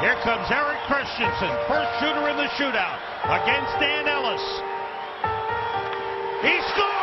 Here comes Eric Christensen, first shooter in the shootout against Dan Ellis. He scores!